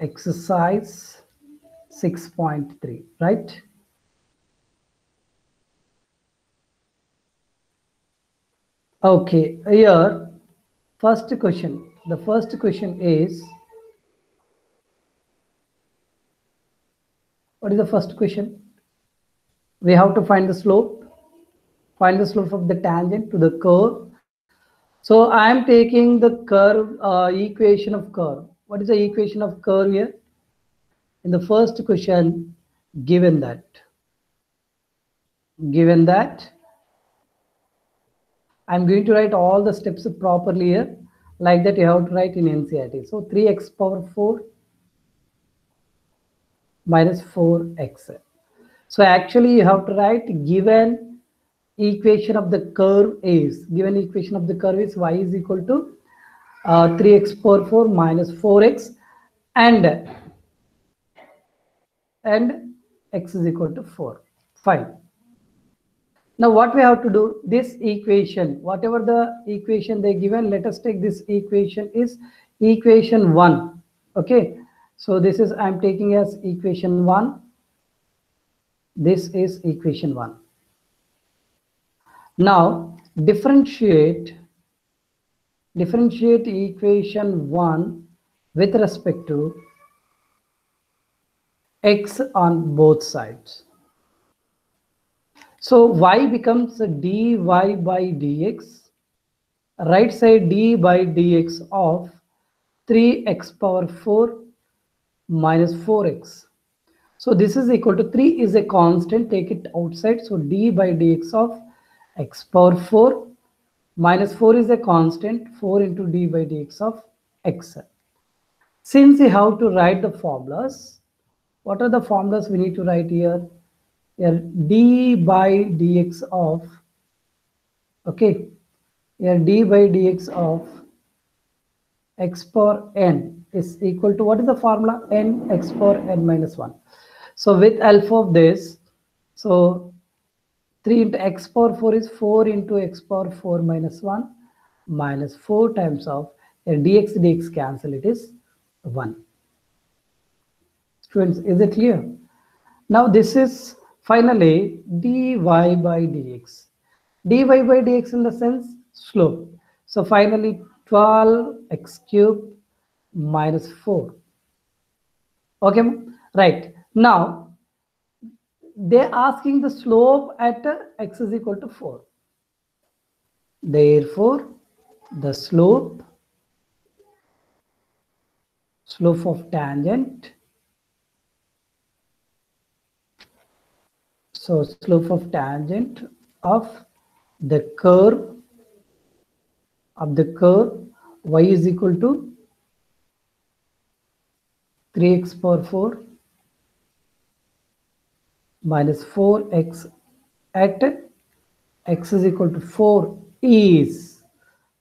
exercise 6.3, right? Okay, here, first question. The first question is, what is the first question? We have to find the slope, find the slope of the tangent to the curve. So I am taking the curve, uh, equation of curve. What is the equation of curve here? In the first question, given that, given that, I'm going to write all the steps properly here. Like that you have to write in NCERT. So 3x power 4 minus 4x. So actually you have to write given equation of the curve is, given equation of the curve is y is equal to uh, 3x power 4 minus 4x and and x is equal to 4. Fine. Now what we have to do, this equation, whatever the equation they given, let us take this equation is equation 1. Okay. So this is, I'm taking as equation 1. This is equation 1. Now differentiate, differentiate equation 1 with respect to x on both sides. So y becomes dy by dx, right side d by dx of 3x power 4 minus 4x. So this is equal to 3 is a constant, take it outside. So d by dx of x power 4 minus 4 is a constant, 4 into d by dx of x. Since we have to write the formulas, what are the formulas we need to write here? here d by dx of okay here d by dx of x power n is equal to what is the formula n x power n minus 1 so with alpha of this so 3 into x power 4 is 4 into x power 4 minus 1 minus 4 times of dx dx cancel it is 1 students is it clear now this is Finally, dy by dx. dy by dx in the sense slope. So finally 12x cube minus 4. Okay, right. Now, they're asking the slope at uh, x is equal to 4. Therefore, the slope, slope of tangent So slope of tangent of the curve of the curve y is equal to 3x power 4 minus 4x at x is equal to 4 is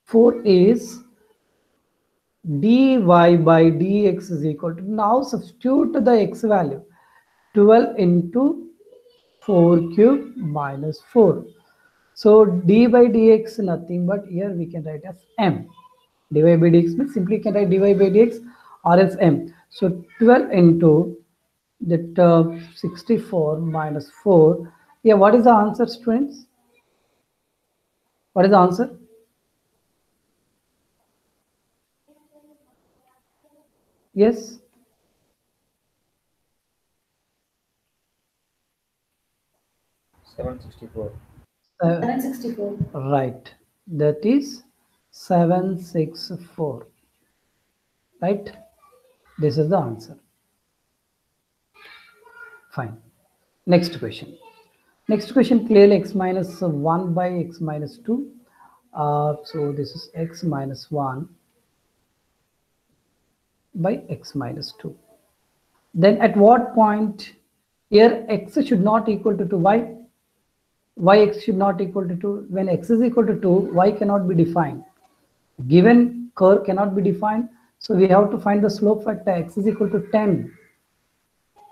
4 is dy by dx is equal to now substitute the x value 12 into 4 cube minus 4. So d by dx nothing but here we can write as m. dy by dx means simply can write dy by dx or else m. So 12 into that uh, 64 minus 4. Yeah, what is the answer students? What is the answer? Yes. 764. Uh, 764. right. That is 764. Right? This is the answer. Fine. Next question. Next question clearly x minus 1 by x minus 2. Uh, so this is x minus 1 by x minus 2. Then at what point here x should not equal to 2 y yx should not equal to 2 when x is equal to 2 y cannot be defined given curve cannot be defined so we have to find the slope factor x is equal to 10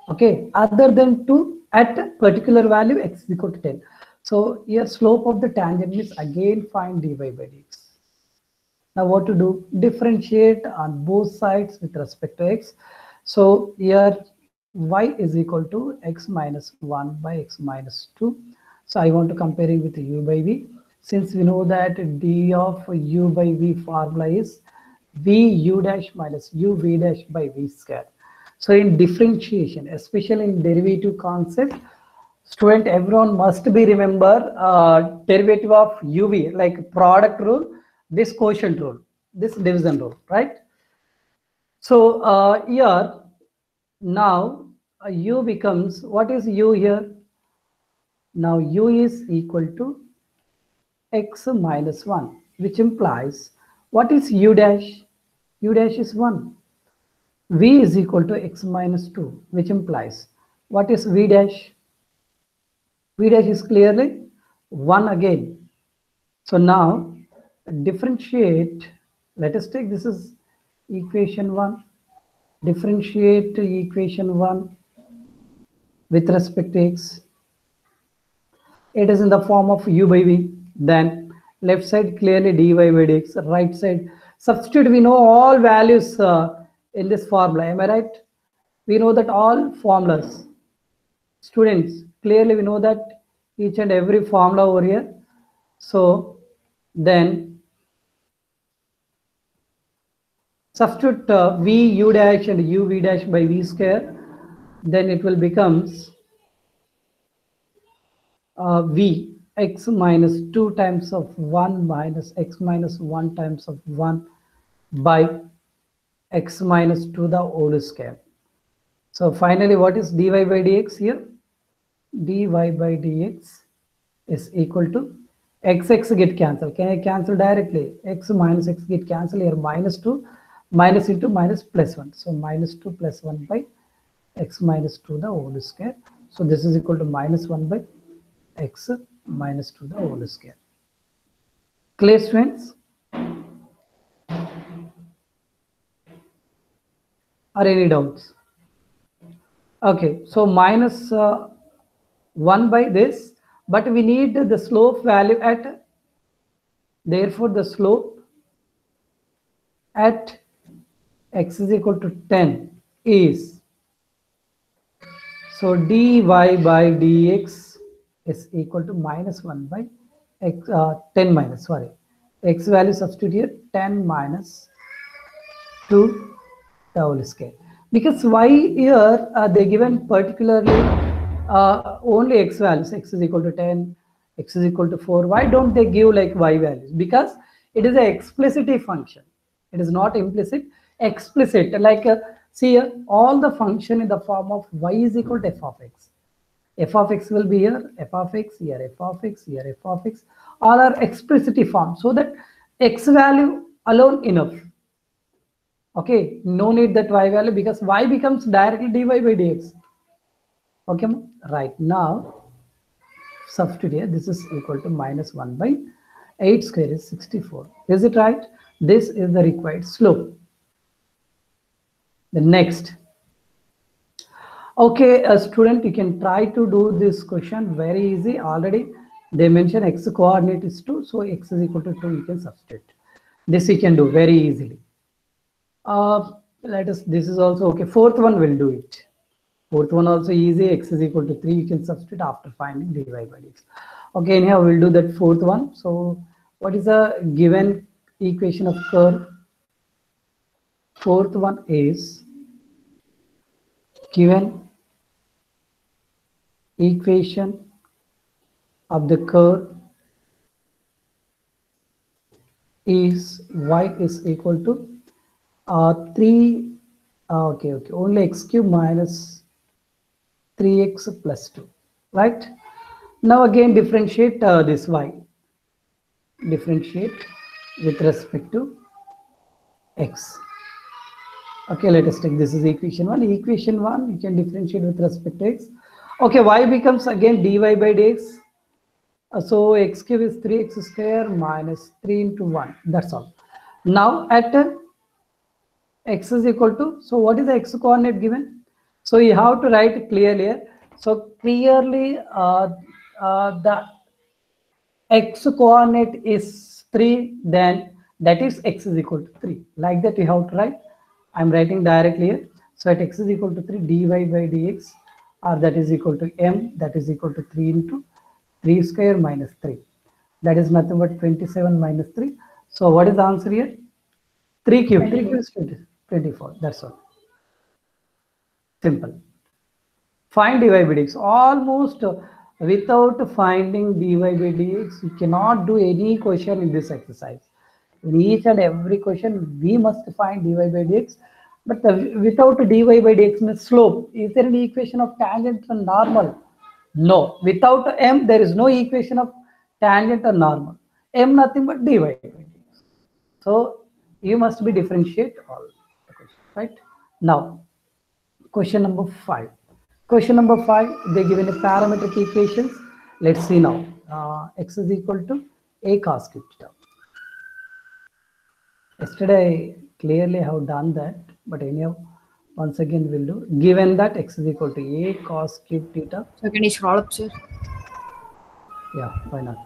okay other than 2 at a particular value x equal to 10 so here slope of the tangent is again find dy by dx now what to do differentiate on both sides with respect to x So here y is equal to x minus 1 by x minus 2. So I want to compare it with u by v. Since we know that d of u by v formula is v u dash minus u v dash by v square. So in differentiation, especially in derivative concept, student everyone must be remember uh, derivative of uv like product rule, this quotient rule, this division rule, right? So uh, here now uh, u becomes what is u here? Now u is equal to x minus 1 which implies what is u dash? u dash is 1. V is equal to x minus 2 which implies what is v dash? v dash is clearly 1 again. So now differentiate, let us take this is equation 1, differentiate equation 1 with respect to x. It is in the form of u by v. Then left side clearly dy by dx, right side substitute we know all values uh, in this formula, am I right? We know that all formulas, students, clearly we know that each and every formula over here. So then substitute uh, v u dash and u v dash by v square, then it will becomes uh, v x minus 2 times of 1 minus x minus 1 times of 1 by x minus 2 the whole square. So finally, what is dy by dx here? dy by dx is equal to x x get cancelled. Can I cancel directly? x minus x get cancelled here minus 2 minus into minus plus 1. So minus 2 plus 1 by x minus 2 the whole square. So this is equal to minus 1 by x minus 2 the whole square. Clear students? Are any doubts? Okay, so minus uh, 1 by this, but we need the slope value at, therefore the slope at x is equal to 10 is, so dy by dx is equal to minus 1 by x, uh, 10 minus, sorry, x value substitute here 10 minus 2 the whole scale. Because why here uh, they given particularly uh, only x values, x is equal to 10, x is equal to 4. Why don't they give like y values? Because it is a explicit function. It is not implicit, explicit. Like uh, see here, all the function in the form of y is equal to f of x. f of x will be here, f of x, here f of x, here f of x. All are explicit form so that x value alone enough okay no need that y value because y becomes directly dy by dx. Okay right now substitute here. This is equal to minus 1 by 8 square is 64 is it right? This is the required slope. The next. Okay a student you can try to do this question. Very easy. Already they mention x coordinate is 2 so x is equal to 2 you can substitute. This you can do very easily uh, let us this is also okay fourth one will do it. Fourth one also easy x is equal to 3 you can substitute after finding dy by dx. Okay anyhow we'll do that fourth one. So what is the given equation of curve? Fourth one is given equation of the curve is y is equal to uh, 3 uh, okay okay. Only x cube minus 3x plus 2 right? Now again differentiate uh, this y. Differentiate with respect to x. Okay let us take this is equation 1 equation 1 you can differentiate with respect to x. Okay y becomes again dy by dx. Uh, so x cube is 3x square minus 3 into 1 that's all. Now at x is equal to so what is the x coordinate given so you have to write clearly so clearly uh, uh, the x coordinate is 3 then that is x is equal to 3 like that you have to write i'm writing directly here So at x is equal to 3, dy by dx, or that is equal to m, that is equal to 3 into 3 square minus 3. That is nothing but 27 minus 3. So what is the answer here? 3 cube. 3 cube is 20, 24. That's all. Simple. Find dy by dx. Almost uh, without finding dy by dx, you cannot do any question in this exercise. In each and every question, we must find dy by dx. But the, without dy by dx means slope. Is there any equation of tangent and normal? No. Without m, there is no equation of tangent or normal. m nothing but dy by dx. So you must be differentiate all right? Now, question number five. Question number five, they given a parametric equations. Let's see now. Uh, x is equal to a cos cube theta. Yesterday, I clearly have done that, but anyhow, once again we'll do. Given that x is equal to a cos cube theta, So can you scroll up, sir? yeah, why not?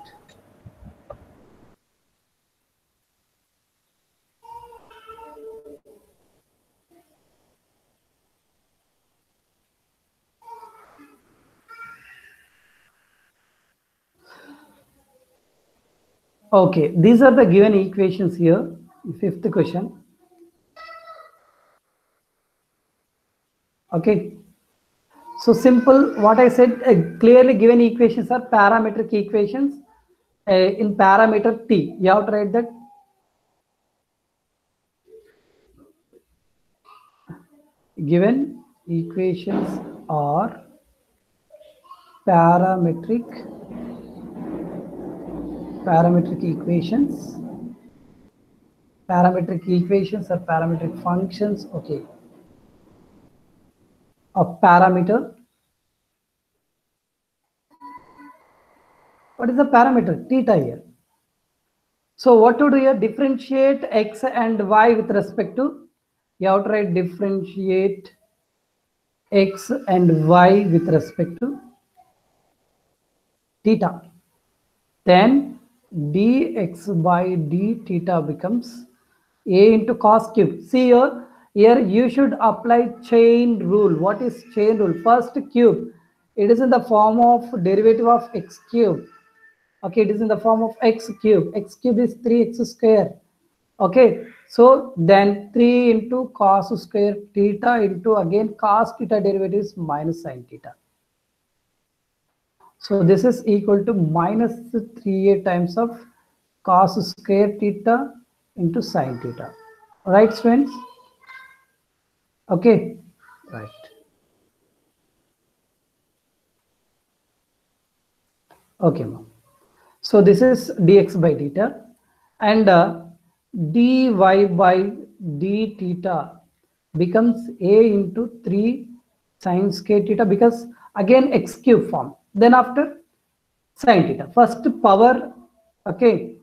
Okay, these are the given equations here. Fifth question. Okay. So simple, what I said, uh, clearly given equations are parametric equations uh, in parameter t. You have to write that. Given equations are parametric parametric equations. Parametric equations or parametric functions okay. A parameter. What is the parameter? Theta here. So what to do here? Differentiate x and y with respect to you have to write differentiate x and y with respect to theta. Then dx by d theta becomes a into cos cube. See here, here you should apply chain rule. What is chain rule? First cube, it is in the form of derivative of x cube. Okay, it is in the form of x cube. x cube is 3x square. Okay, so then 3 into cos square theta into again cos theta derivative is minus sin theta. So this is equal to minus 3a times of cos square theta into sine theta. Right, friends? Okay, right. Okay, ma'am. So this is dx by theta and uh, dy by d theta becomes a into 3 sine square theta because again x cube form then after sine theta. First power okay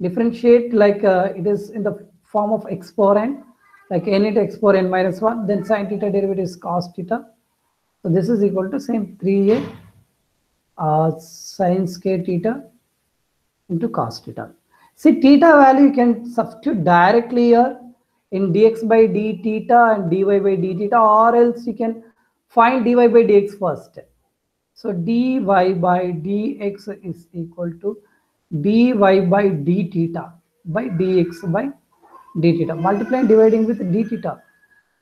differentiate like uh, it is in the form of x power like n into x power n minus 1 then sine theta derivative is cos theta. So this is equal to same 3a uh, sine square theta into cos theta. See theta value you can substitute directly here in dx by d theta and dy by d theta or else you can find dy by dx first so dy by dx is equal to dy by d theta by dx by d theta. Multiply and dividing with d theta.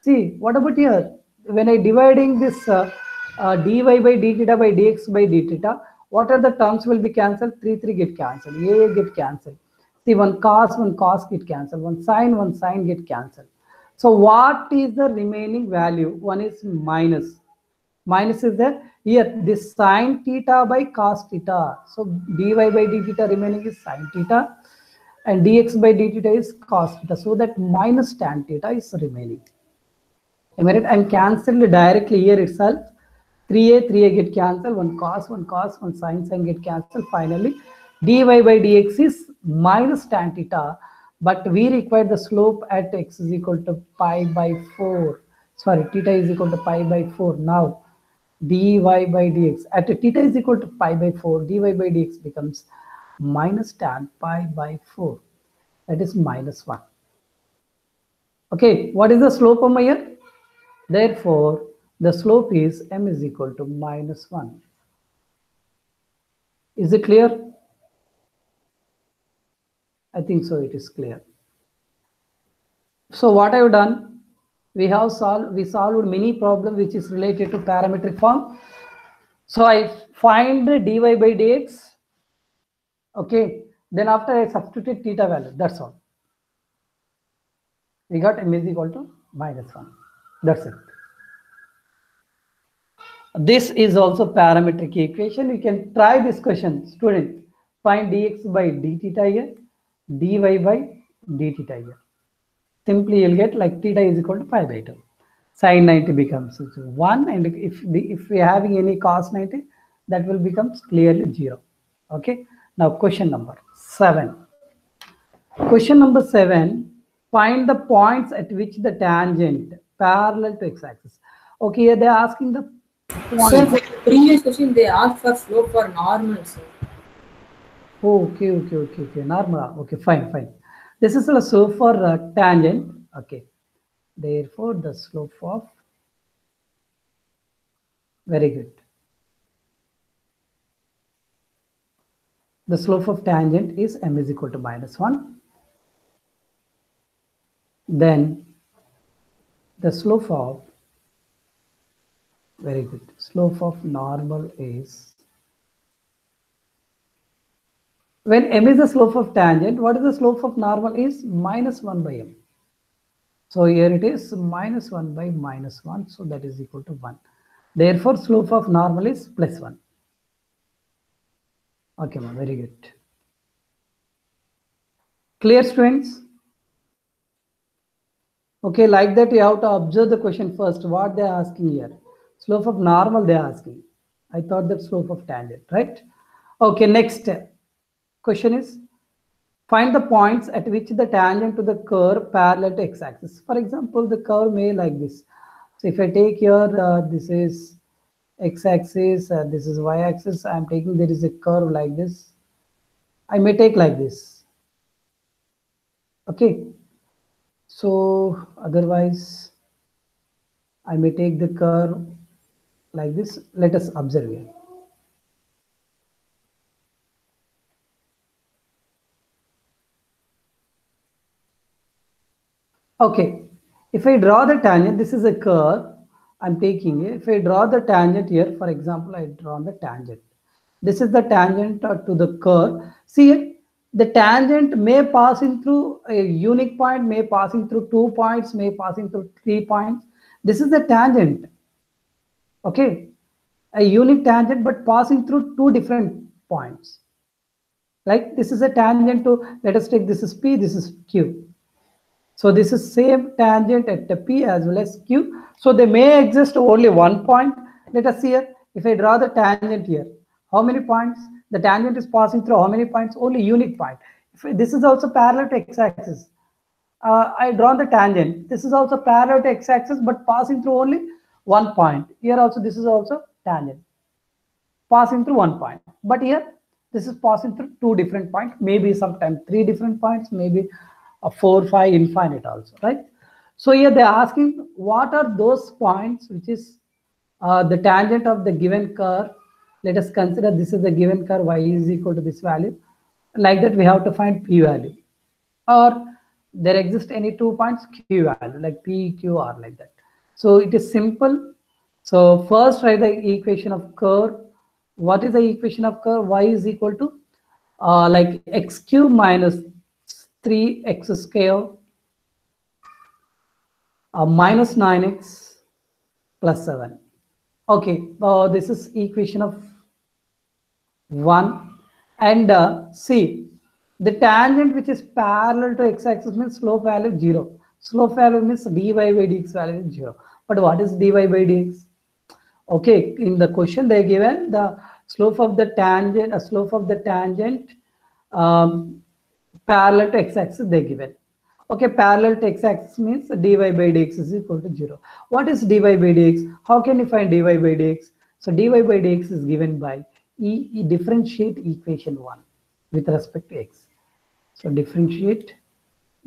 See, what about here? When I dividing this uh, uh, dy by d theta by dx by d theta, what are the terms will be cancelled? 3, 3 get cancelled. A get cancelled. See, one cos, one cos get cancelled. One sine, one sine get cancelled. So what is the remaining value? One is minus. Minus is there here, this sine theta by cos theta. So dy by d theta remaining is sine theta and dx by d theta is cos theta. So that minus tan theta is remaining. Am I right? I'm cancelled directly here itself. 3a, 3a get cancelled, one cos, one cos, one sine, sine get cancelled. Finally, dy by dx is minus tan theta, but we require the slope at x is equal to pi by 4. Sorry, theta is equal to pi by 4. Now, dy by dx at theta is equal to pi by 4 dy by dx becomes minus tan pi by 4 that is minus 1 okay what is the slope over here Therefore, the slope is m is equal to minus 1. Is it clear? I think so it is clear. So what I've done, we have solved, we solved many problem which is related to parametric form. So I find dy by dx, okay, then after I substitute theta value, that's all. We got m is equal to minus 1. That's it. This is also parametric equation. You can try this question, student. Find dx by d theta here, dy by d theta here. Simply you'll get like theta is equal to pi by 2. Sine 90 becomes 1 and if the if we are having any cos 90 that will become clearly 0. Okay. Now question number 7. Question number 7 find the points at which the tangent parallel to x-axis. Okay, they're asking the. Sir, the previous question, they asked for slope for normal, sir. Oh, okay, okay, okay, okay. Normal. Okay, fine, fine. This is a slope for uh, tangent. Okay. Therefore, the slope of very good. The slope of tangent is m is equal to minus 1. Then the slope of very good slope of normal is when m is the slope of tangent what is the slope of normal is minus 1 by m. So here it is minus 1 by minus 1 so that is equal to 1 therefore slope of normal is plus 1 okay very good. Clear students? Okay, like that you have to observe the question first, what they're asking here. Slope of normal they're asking. I thought that slope of tangent, right? Okay, next question is, find the points at which the tangent to the curve parallel to x-axis. For example, the curve may like this. So if I take here, uh, this is x-axis, uh, this is y-axis, I'm taking, there is a curve like this. I may take like this. Okay, so otherwise, I may take the curve like this. Let us observe here. Okay, if I draw the tangent, this is a curve I'm taking. If I draw the tangent here, for example, I draw the tangent. This is the tangent uh, to the curve. See, the tangent may passing through a unique point, may passing through two points, may passing through three points. This is the tangent. Okay. A unique tangent, but passing through two different points. Like this is a tangent to, let us take this is P, this is Q. So this is same tangent at the P as well as Q. So they may exist only one point. Let us see here. If I draw the tangent here, how many points? The tangent is passing through how many points? Only unit point. If this is also parallel to x-axis. Uh, I draw the tangent. This is also parallel to x-axis, but passing through only one point. Here also, this is also tangent. Passing through one point. But here, this is passing through two different points. Maybe sometimes three different points, maybe a four, five, infinite also, right? So here they're asking what are those points which is uh, the tangent of the given curve. Let us consider this is the given curve y is equal to this value. Like that we have to find p value. Or there exist any two points q value like p, q or like that. So it is simple. So first write the equation of curve. What is the equation of curve? y is equal to uh, like x cube minus 3x scale uh, minus 9x plus 7. Okay, uh, this is equation of 1. And uh, see, the tangent which is parallel to x-axis means slope value 0. Slope value means dy by dx value is 0. But what is dy by dx? Okay, in the question they given the slope of the tangent, a slope of the tangent um, parallel to x-axis they're given. Okay, parallel to x-axis means dy by dx is equal to 0. What is dy by dx? How can you find dy by dx? So dy by dx is given by e, e differentiate equation 1 with respect to x. So differentiate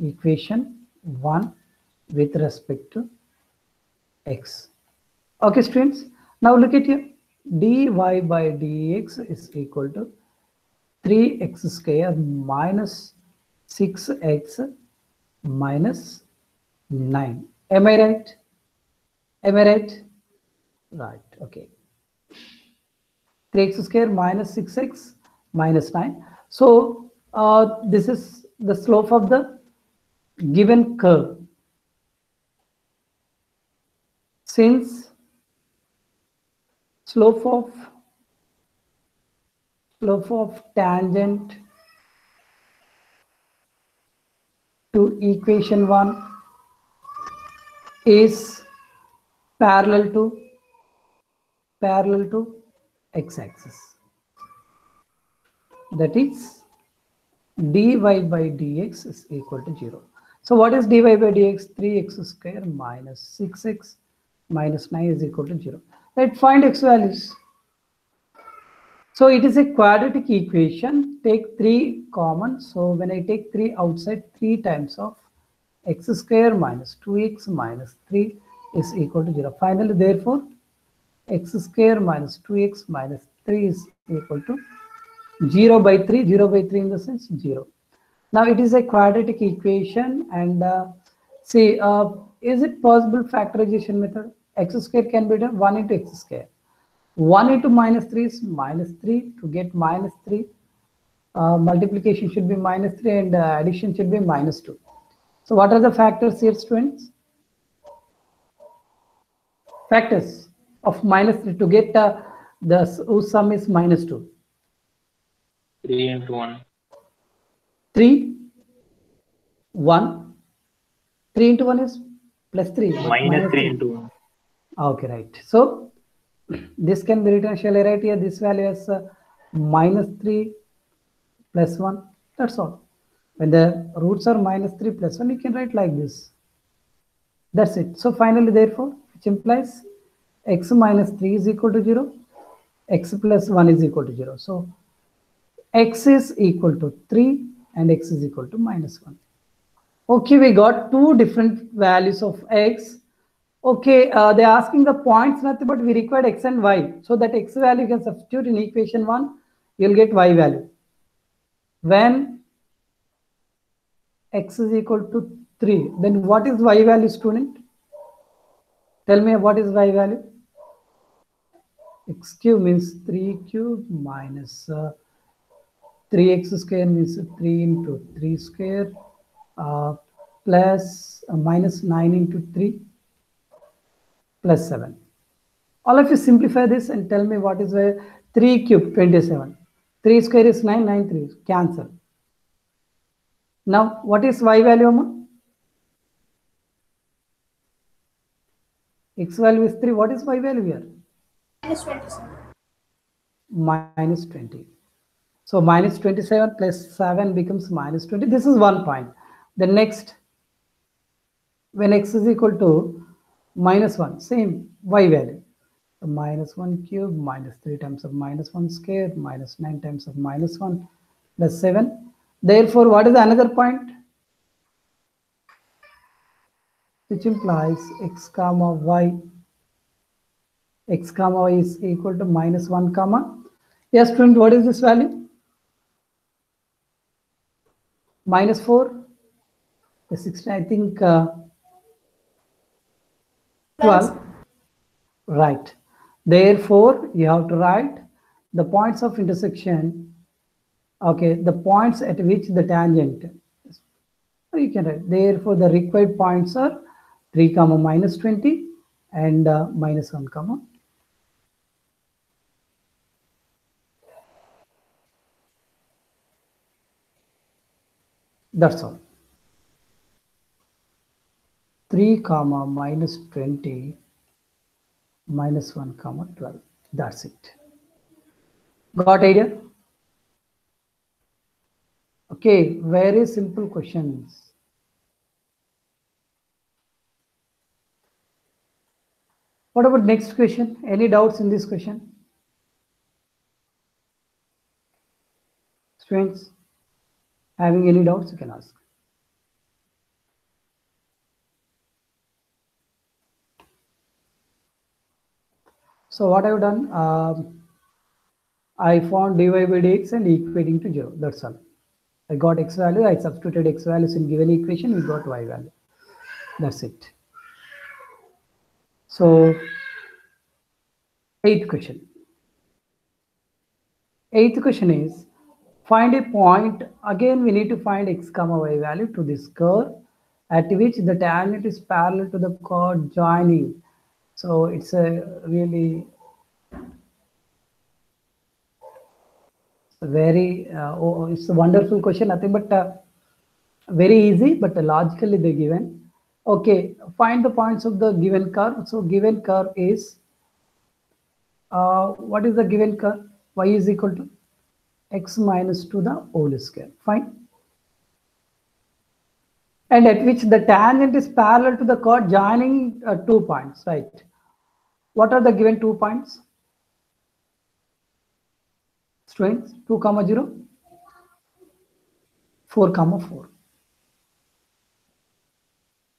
equation 1 with respect to x. Okay, students. Now look at here. dy by dx is equal to 3x square minus 6x minus 9. Am I right? Am I right? Right. Okay. 3x square minus 6x minus 9. So uh, this is the slope of the given curve. Since slope of slope of tangent to equation 1 is parallel to parallel to x-axis. That is dy by dx is equal to 0 so what is dy by dx? 3x square minus 6x minus 9 is equal to 0 let find x values so it is a quadratic equation. Take 3 common. So when i take 3 outside 3 times of x square minus 2x minus 3 is equal to 0 finally therefore x square minus 2x minus 3 is equal to 0 by 3 0 by 3 in the sense 0 now it is a quadratic equation and uh, see uh, is it possible factorization method? X square can be done. 1 into x square 1 into minus 3 is minus 3 to get minus 3 uh, multiplication should be minus 3 and uh, addition should be minus 2 so what are the factors here students? Factors of minus 3 to get uh, the whose sum is minus 2 3 into 1. 3 1 3 into 1 is plus 3 but Minus 3 into 1. okay right. So this can be written shall i write here this value as uh, minus 3 plus 1 that's all. When the roots are minus 3 plus 1 you can write like this. That's it. So finally therefore which implies x minus 3 is equal to 0 x plus 1 is equal to 0 so x is equal to 3 and x is equal to minus 1 okay we got two different values of x okay uh, they're asking the points nothing but we required x and y. So that x value you can substitute in equation 1 you'll get y value. When x is equal to 3 then what is y value student? Tell me what is y value? X cube means 3 cube minus uh, 3x square means 3 into 3 square uh, plus uh, minus 9 into 3 plus 7 all of you simplify this and tell me what is the 3 cube 27 3 square is 9 9 3 cancel. Now what is y value Amma? x value is 3 what is y value here? Minus 27. minus 20 so minus 27 plus 7 becomes minus 20 this is one point. The next when x is equal to minus 1 same y value. So minus 1 cube minus 3 times of minus 1 square minus 9 times of minus 1 plus 7 therefore what is the another point? Which implies x comma y. X comma y is equal to minus 1 comma. Yes student what is this value? Minus 4 the 16 i think uh, 12 right. Therefore you have to write the points of intersection okay the points at which the tangent you can write. Therefore the required points are 3 comma minus 20 and uh, minus 1 comma. That's all 3 comma minus 20 minus 1 comma 12 that's it. Got idea? Okay very simple questions. What about next question? Any doubts in this question? Students having any doubts you can ask So what I've done, um, I found dy by dx and equating to 0. That's all. I got x value, I substituted x values in given equation, we got y value. That's it. So, eighth question. Eighth question is, find a point, again we need to find x comma y value to this curve at which the tangent is parallel to the chord joining. So it's a really very uh, oh, it's a wonderful question nothing but uh, very easy but logically they given. Okay find the points of the given curve. So given curve is uh, what is the given curve? Y is equal to x minus minus to the whole square. Fine. And at which the tangent is parallel to the chord joining uh, two points right what are the given two points? Students 2 comma 0 4 comma 4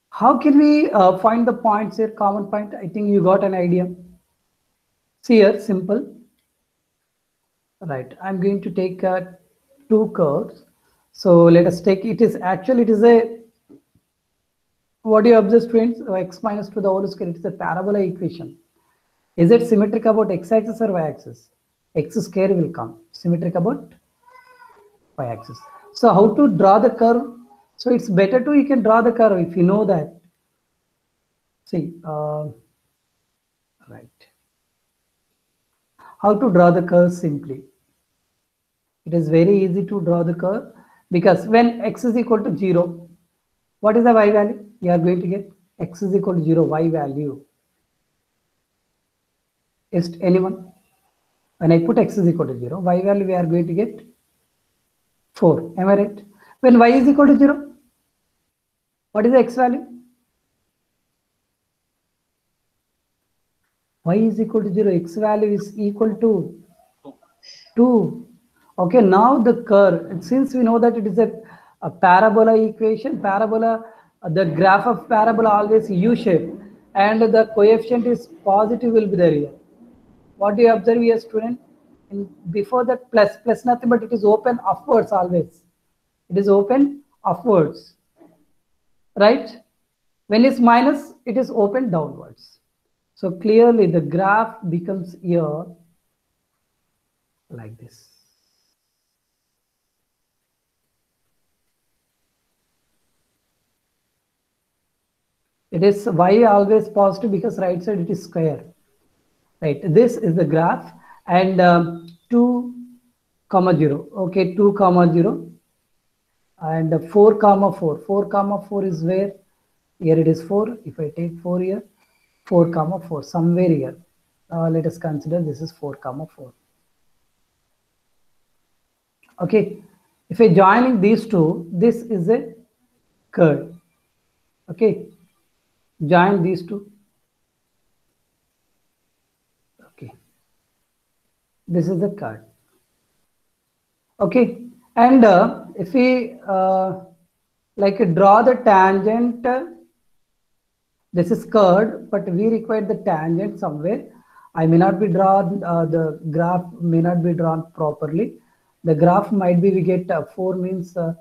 how can we uh, find the points here common point? I think you got an idea. See here simple. Right i'm going to take uh, two curves. So let us take it is actually it is a what do you observe students x minus 2 the whole square it is a parabola equation is it symmetric about x axis or y axis? X square will come. Symmetric about y axis. So how to draw the curve? So it's better to you can draw the curve if you know that. See uh, right. How to draw the curve simply? It is very easy to draw the curve because when x is equal to 0 what is the y value? You are going to get x is equal to 0 y value is anyone when I put x is equal to 0, y value we are going to get 4. Am I right? When y is equal to 0, what is the x value? y is equal to 0, x value is equal to 2. Okay, now the curve, since we know that it is a, a parabola equation, parabola, uh, the graph of parabola always U shape, and the coefficient is positive will be there here what do you observe here student? In before that plus plus nothing but it is open upwards always. It is open upwards. Right? When it's minus it is open downwards. So clearly the graph becomes here like this. It is y always positive because right side it is square right. This is the graph. And um, 2 comma 0 okay 2 comma 0 and 4 comma 4 4 comma 4 is where? Here it is 4 if i take 4 here 4 comma 4 somewhere here. Uh, let us consider this is 4 comma 4 okay. If i joining these two this is a curve. Okay. Join these two this is the card. Okay. And uh, if we uh, like draw the tangent uh, this is curved but we require the tangent somewhere. I may not be drawn uh, the graph may not be drawn properly. The graph might be we get uh, 4 means uh,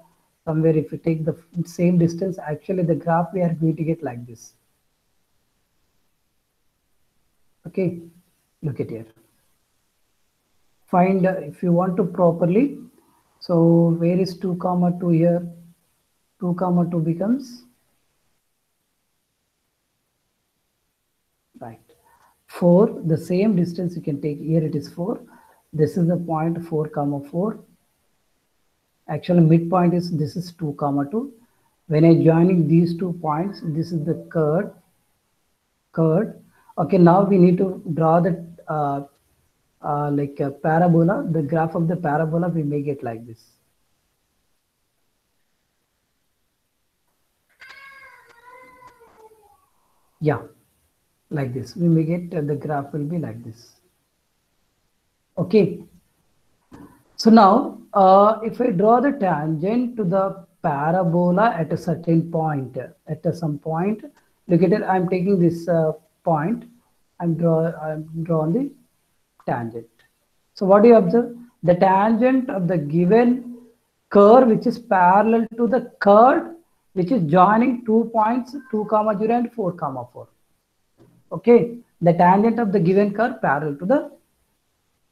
somewhere if we take the same distance actually the graph we are going to get like this. Okay. Look at here find uh, if you want to properly so where is 2 comma 2 here? 2 comma 2 becomes? Right. 4 the same distance you can take here it is 4 this is the point 4 comma 4 actually midpoint is this is 2 comma 2 when i joining these two points this is the curve curve. Okay now we need to draw the uh, uh, like a parabola, the graph of the parabola, we make it like this. Yeah, like this. We make it, uh, the graph will be like this. Okay. So now, uh, if I draw the tangent to the parabola at a certain point, at some point, look at it, I'm taking this uh, point, I'm draw I'm drawing the tangent. So what do you observe? The tangent of the given curve which is parallel to the curve which is joining two points 2 comma 0 and 4 comma 4. Okay, the tangent of the given curve parallel to the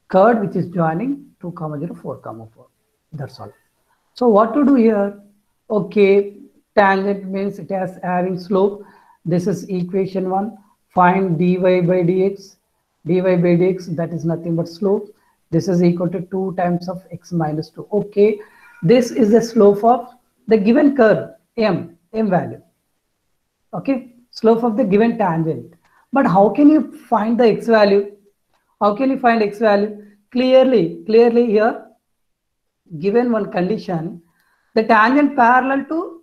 curve which is joining 2 comma 0 4 comma 4. That's all. So what to do here? Okay, tangent means it has having slope. This is equation 1. Find dy by dx. Dy by dx that is nothing but slope. This is equal to 2 times of x minus 2. Okay, this is the slope of the given curve m, m value. Okay, slope of the given tangent. But how can you find the x value? How can you find x value? Clearly, clearly here, given one condition, the tangent parallel to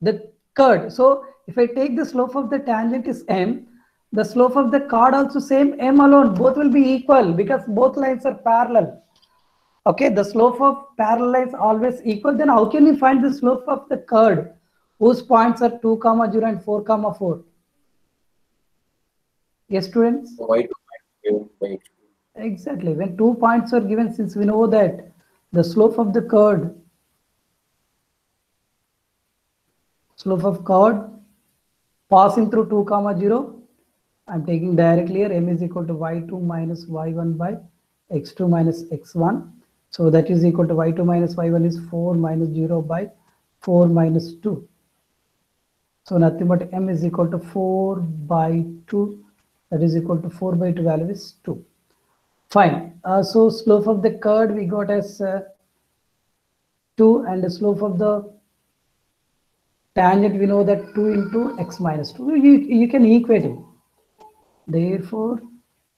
the curve. So if I take the slope of the tangent is m, the slope of the chord also same m alone, both will be equal because both lines are parallel. Okay, the slope of parallel lines always equal. Then how can you find the slope of the curve whose points are 2 comma 0 and 4 comma 4? Yes, students? y2 given by x2. Exactly. When two points are given, since we know that the slope of the curve, slope of curve passing through 2 comma 0, I'm taking directly here m is equal to y2 minus y1 by x2 minus x1. So that is equal to y2 minus y1 is 4 minus 0 by 4 minus 2. So nothing but m is equal to 4 by 2. That is equal to 4 by 2 value is 2. Fine. Uh, so slope of the curve we got as uh, 2 and the slope of the tangent we know that 2 into x minus 2. You, you can equate it. Therefore,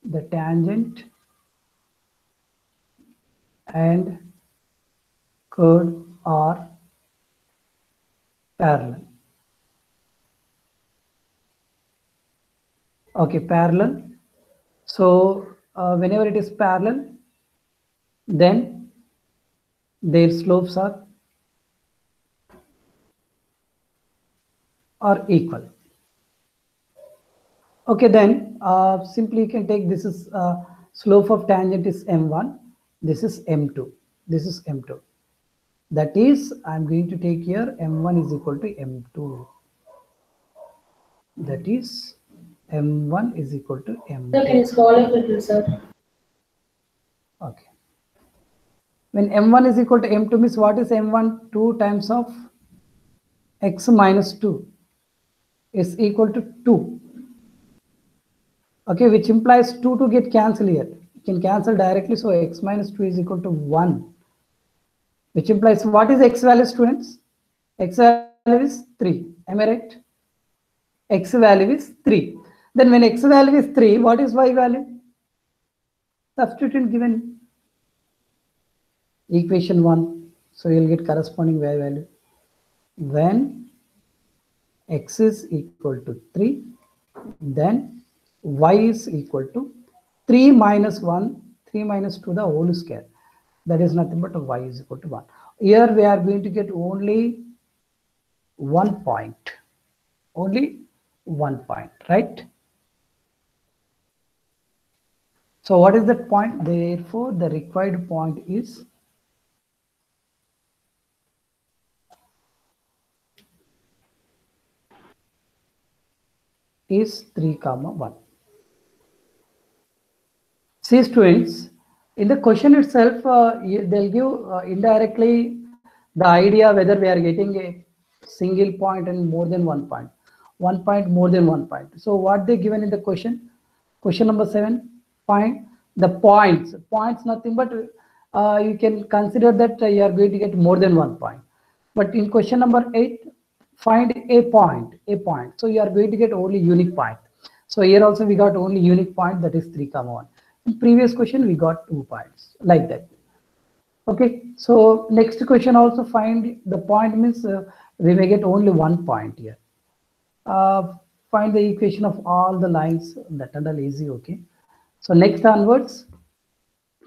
the tangent and curve are parallel. Okay, parallel. So uh, whenever it is parallel, then their slopes are are equal. Okay, then uh, simply you can take this is uh, slope of tangent is m1, this is m2, this is m2. That is, I'm going to take here m1 is equal to m2. That is, m1 is equal to m2. Sir, can you scroll little, sir? Okay. When m1 is equal to m2 means what is m1? 2 times of x minus 2 is equal to 2. Okay, which implies 2 to get cancelled here. You can cancel directly, so x minus 2 is equal to 1. Which implies what is x value, students? x value is 3. Am I right? x value is 3. Then when x value is 3, what is y value? Substitute in given equation 1. So you'll get corresponding y value. When x is equal to 3, then y is equal to 3 minus 1, 3 minus 2 the whole square. That is nothing but y is equal to 1. Here we are going to get only one point. Only one point, right? So what is that point? Therefore, the required point is is 3 comma 1. See students, in the question itself, uh, they'll give uh, indirectly the idea whether we are getting a single point and more than one point. More than one point. So what they given in the question? Question number seven, find the points. Points nothing but uh, you can consider that uh, you are going to get more than one point. But in question number eight, find a point, a point. So you are going to get only unique point. So here also we got only unique point that is 3 comma 1. Previous question we got two points like that. Okay, so next question also find the point means uh, we may get only one point here. Uh, find the equation of all the lines that all easy okay. So next onwards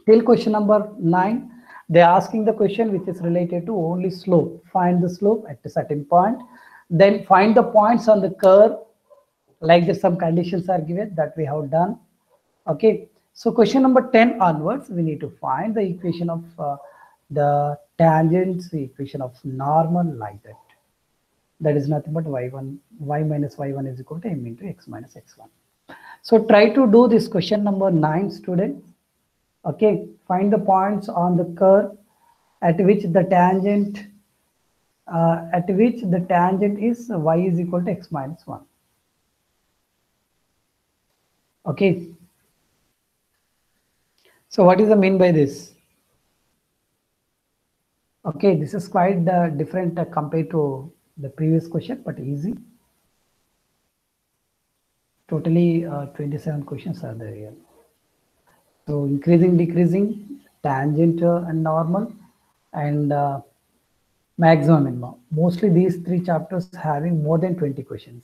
till question number 9 they're asking the question which is related to only slope find the slope at a certain point then find the points on the curve like that some conditions are given that we have done okay so question number 10 onwards we need to find the equation of uh, the tangents the equation of normal like that. That is nothing but y1 y minus y1 is equal to m into x minus x1 so try to do this question number 9 students. Okay find the points on the curve at which the tangent uh, at which the tangent is y is equal to x minus 1 okay so what is the mean by this? Okay this is quite uh, different uh, compared to the previous question but easy. Totally uh, 27 questions are there here. So increasing decreasing tangent uh, and normal and uh, maximum minimum mostly these three chapters having more than 20 questions